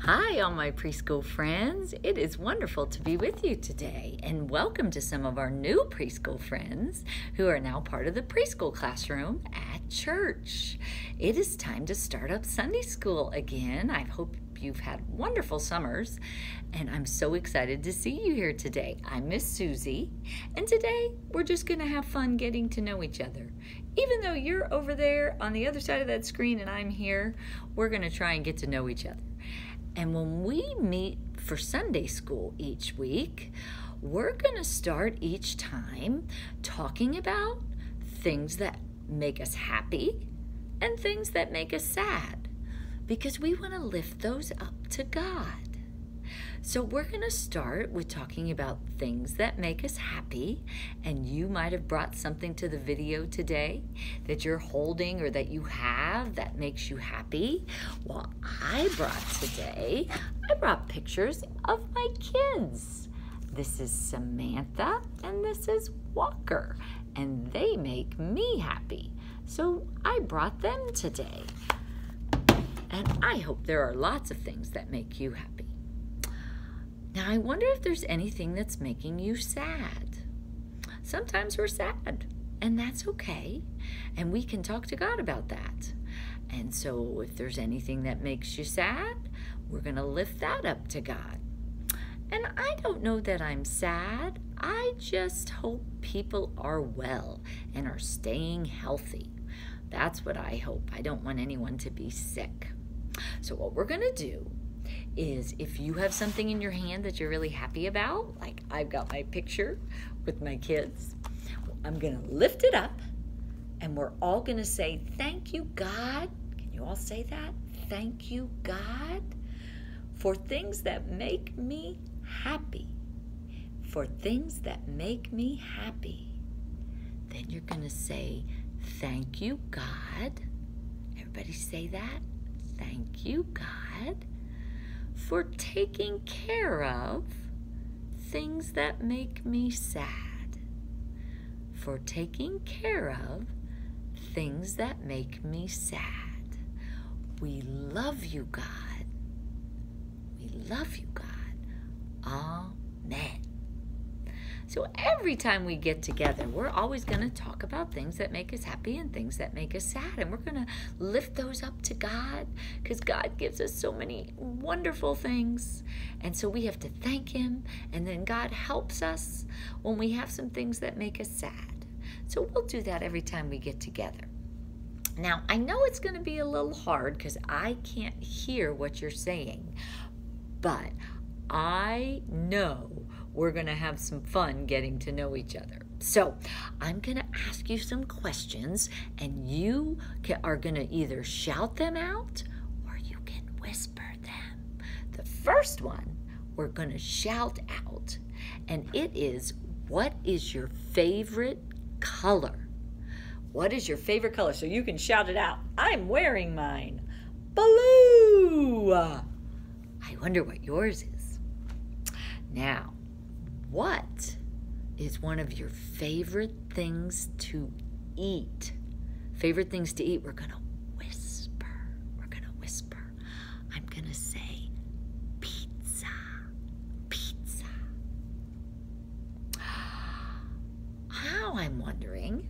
Hi, all my preschool friends. It is wonderful to be with you today, and welcome to some of our new preschool friends who are now part of the preschool classroom at church. It is time to start up Sunday school again. I hope you've had wonderful summers, and I'm so excited to see you here today. I'm Miss Susie, and today we're just going to have fun getting to know each other. Even though you're over there on the other side of that screen and I'm here, we're going to try and get to know each other. And when we meet for Sunday school each week, we're going to start each time talking about things that make us happy and things that make us sad because we want to lift those up to God. So, we're going to start with talking about things that make us happy. And you might have brought something to the video today that you're holding or that you have that makes you happy. Well, I brought today, I brought pictures of my kids. This is Samantha and this is Walker, and they make me happy. So, I brought them today. And I hope there are lots of things that make you happy. Now, I wonder if there's anything that's making you sad. Sometimes we're sad, and that's okay. And we can talk to God about that. And so, if there's anything that makes you sad, we're going to lift that up to God. And I don't know that I'm sad. I just hope people are well and are staying healthy. That's what I hope. I don't want anyone to be sick. So, what we're going to do is if you have something in your hand that you're really happy about, like I've got my picture with my kids, I'm going to lift it up and we're all going to say, Thank you, God. Can you all say that? Thank you, God, for things that make me happy. For things that make me happy. Then you're going to say, Thank you, God. Everybody say that. Thank you, God for taking care of things that make me sad, for taking care of things that make me sad. We love you, God. We love you, God. Amen. So every time we get together, we're always going to talk about things that make us happy and things that make us sad. And we're going to lift those up to God because God gives us so many wonderful things. And so we have to thank Him. And then God helps us when we have some things that make us sad. So we'll do that every time we get together. Now, I know it's going to be a little hard because I can't hear what you're saying, but I know we're going to have some fun getting to know each other. So, I'm going to ask you some questions, and you are going to either shout them out or you can whisper them. The first one we're going to shout out, and it is What is your favorite color? What is your favorite color? So you can shout it out. I'm wearing mine. Blue. I wonder what yours is. Now, what is one of your favorite things to eat? Favorite things to eat? We're going to whisper. We're going to whisper. I'm going to say pizza. Pizza. How, I'm wondering,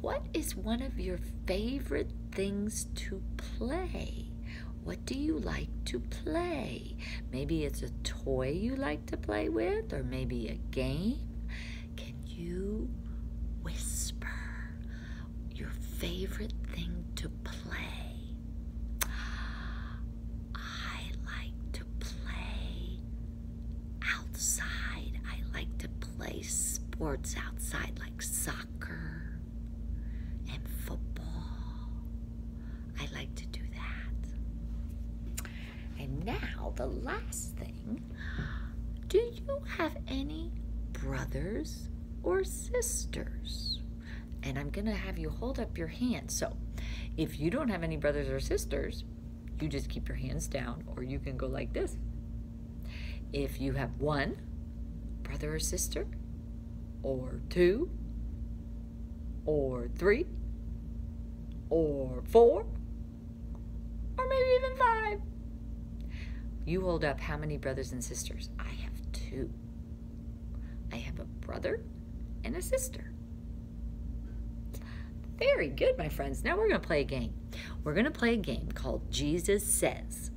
what is one of your favorite things to play? What do you like to play? Maybe it's a toy you like to play with, or maybe a game. Can you whisper your favorite thing to play? I like to play outside. I like to play sports outside, like soccer and football. I like to do and now, the last thing do you have any brothers or sisters? And I'm going to have you hold up your hand. So, if you don't have any brothers or sisters, you just keep your hands down, or you can go like this. If you have one brother or sister, or two, or three, or four, or maybe even five You hold up how many brothers and sisters? I have two. I have a brother and a sister. Very good, my friends. Now we're going to play a game. We're going to play a game called Jesus Says.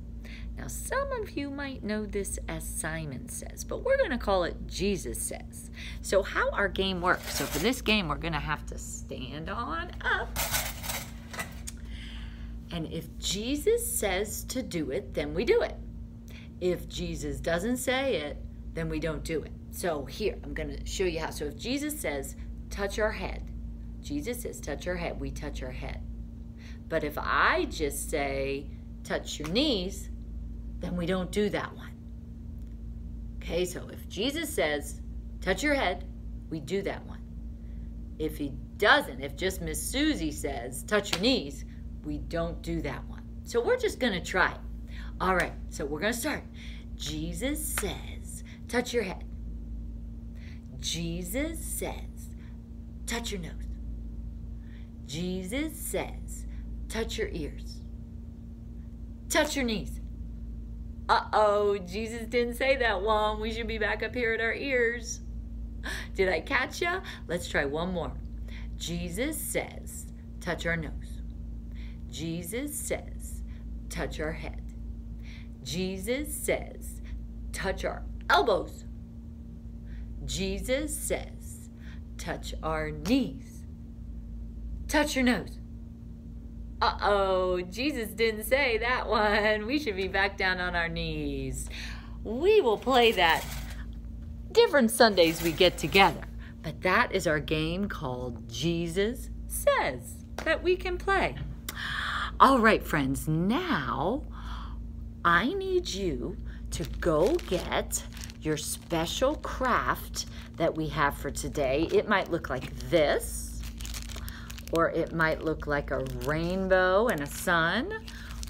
Now, some of you might know this as Simon Says, but we're going to call it Jesus Says. So, how our game works. So, for this game, we're going to have to stand on up. And if Jesus says to do it, then we do it. If Jesus doesn't say it, then we don't do it. So, here, I'm going to show you how. So, if Jesus says, touch our head, Jesus says, touch our head, we touch our head. But if I just say, touch your knees, then we don't do that one. Okay, so if Jesus says, touch your head, we do that one. If he doesn't, if just Miss Susie says, touch your knees, we don't do that one. So we're just going to try it. All right, so we're going to start. Jesus says, touch your head. Jesus says, touch your nose. Jesus says, touch your ears. Touch your knees. Uh-oh, Jesus didn't say that one. We should be back up here at our ears. Did I catch ya? Let's try one more. Jesus says, touch our nose. Jesus says, touch our head. Jesus says, touch our elbows. Jesus says, touch our knees. Touch your nose. Uh-oh, Jesus didn't say that one. We should be back down on our knees. We will play that different Sundays we get together. But that is our game called Jesus Says that we can play. All right, friends, now I need you to go get your special craft that we have for today. It might look like this or it might look like a rainbow and a sun,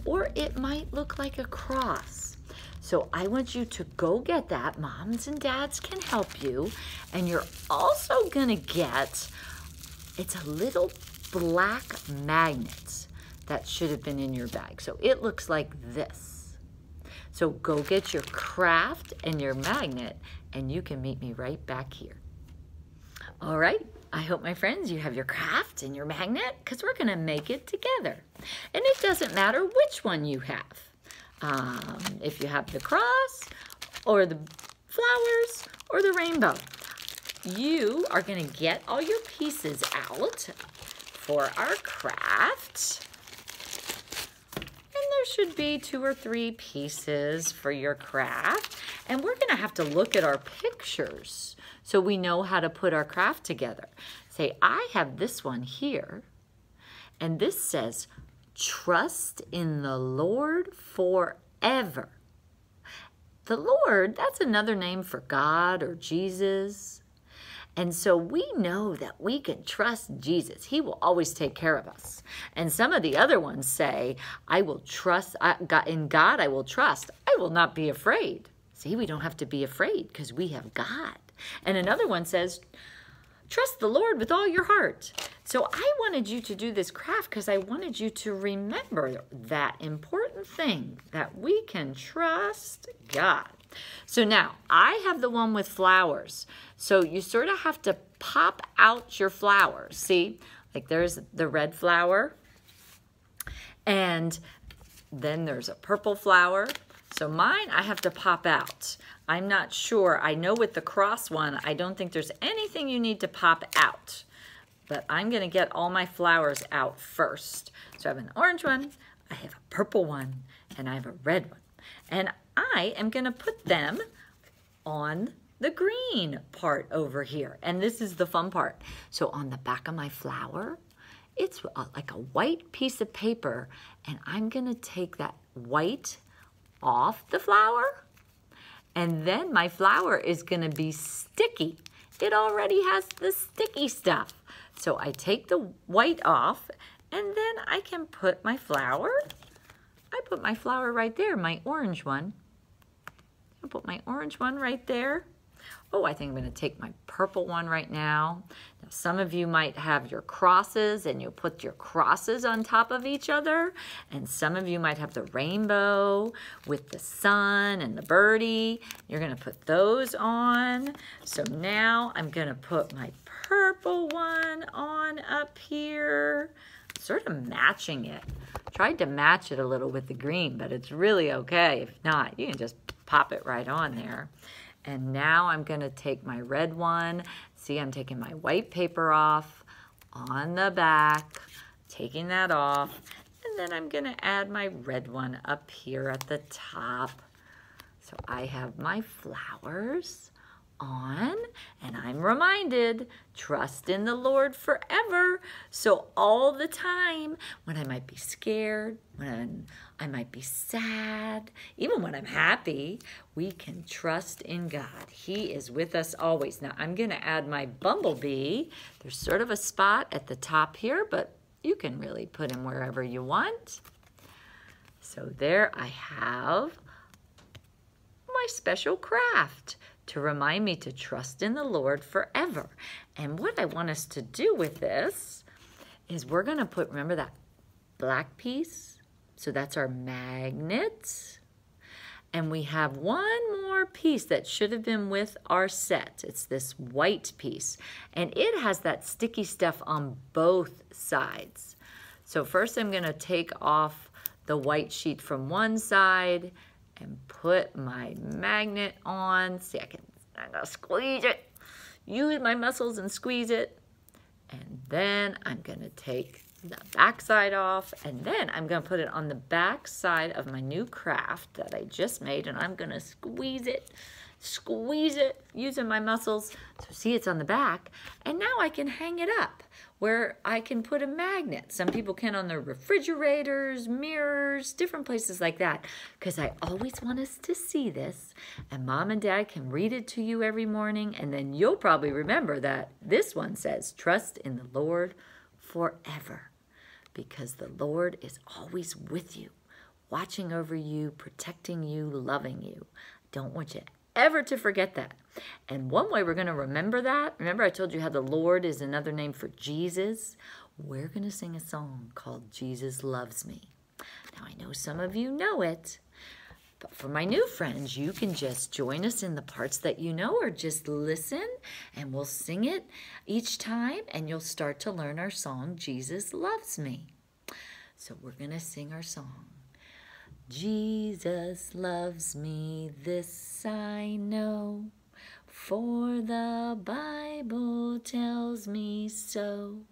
or it might look like a cross. So I want you to go get that. Moms and dads can help you. And you're also to get, it's a little black magnet that should have been in your bag. So it looks like this. So go get your craft and your magnet and you can meet me right back here. All right, I hope, my friends, you have your craft and your magnet because we're going to make it together. And it doesn't matter which one you have. Um, if you have the cross or the flowers or the rainbow. You are going to get all your pieces out for our craft. Should be two or three pieces for your craft. And we're to have to look at our pictures so we know how to put our craft together. Say, I have this one here, and this says, trust in the Lord forever. The Lord, that's another name for God or Jesus. And so we know that we can trust Jesus. He will always take care of us. And some of the other ones say, I will trust, God. in God I will trust. I will not be afraid. See, we don't have to be afraid because we have God. And another one says, trust the Lord with all your heart. So I wanted you to do this craft because I wanted you to remember that important thing that we can trust God. So now I have the one with flowers. So you sort of have to pop out your flowers. See, like there's the red flower and then there's a purple flower. So mine, I have to pop out. I'm not sure. I know with the cross one, I don't think there's anything you need to pop out. But I'm going to get all my flowers out first. So I have an orange one, I have a purple one, and I have a red one. And I am to put them on the green part over here. And this is the fun part. So on the back of my flower, it's uh, like a white piece of paper. And I'm to take that white off the flower and then my flower is gonna be sticky. It already has the sticky stuff. So I take the white off and then I can put my flower, I put my flower right there, my orange one. I put my orange one right there. Oh, I think I'm going to take my purple one right now. Now, some of you might have your crosses and you'll put your crosses on top of each other. And some of you might have the rainbow with the sun and the birdie. You're going to put those on. So now I'm going to put my purple one on up here, sort of matching it. Tried to match it a little with the green, but it's really okay. If not, you can just pop it right on there. And now I'm going to take my red one. See, I'm taking my white paper off on the back, taking that off. And then I'm going to add my red one up here at the top. So I have my flowers on and I'm reminded trust in the Lord forever. So all the time when I might be scared, when I might be sad, even when I'm happy, we can trust in God. He is with us always. Now I'm going to add my bumblebee. There's sort of a spot at the top here, but you can really put him wherever you want. So there I have my special craft to remind me to trust in the Lord forever. And what I want us to do with this is we're going to put, remember that black piece? So that's our magnet. And we have one more piece that should have been with our set. It's this white piece. And it has that sticky stuff on both sides. So first I'm going to take off the white sheet from one side and put my magnet on. See, I can, I'm gonna squeeze it, use my muscles and squeeze it. And then I'm gonna take the back side off and then I'm gonna put it on the back side of my new craft that I just made and I'm gonna squeeze it squeeze it using my muscles. So see, it's on the back. And now I can hang it up where I can put a magnet. Some people can on their refrigerators, mirrors, different places like that. Because I always want us to see this. And mom and dad can read it to you every morning. And then you'll probably remember that this one says, trust in the Lord forever. Because the Lord is always with you, watching over you, protecting you, loving you. Don't want you ever to forget that. And one way we're going to remember that, remember I told you how the Lord is another name for Jesus? We're going to sing a song called Jesus Loves Me. Now, I know some of you know it, but for my new friends, you can just join us in the parts that you know or just listen and we'll sing it each time and you'll start to learn our song, Jesus Loves Me. So we're going to sing our song. Jesus loves me, this I know, for the Bible tells me so.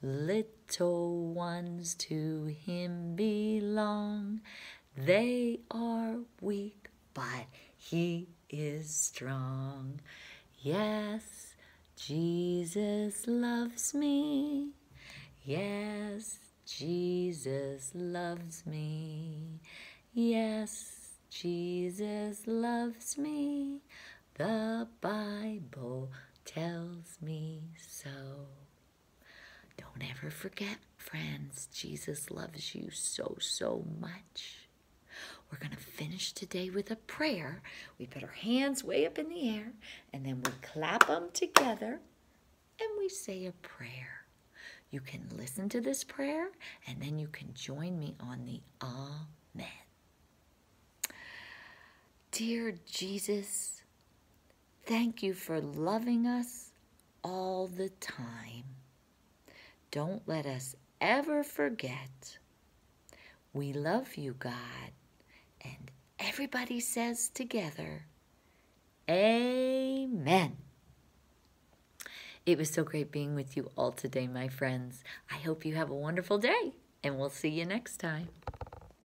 Little ones to him belong, they are weak, but he is strong. Yes, Jesus loves me. Yes, Jesus loves me. Yes, Jesus loves me. The Bible tells me so. Don't ever forget, friends, Jesus loves you so, so much. We're going to finish today with a prayer. We put our hands way up in the air and then we clap them together and we say a prayer. You can listen to this prayer and then you can join me on the Amen. Dear Jesus, thank you for loving us all the time. Don't let us ever forget. We love you, God. And everybody says together, Amen. It was so great being with you all today, my friends. I hope you have a wonderful day, and we'll see you next time.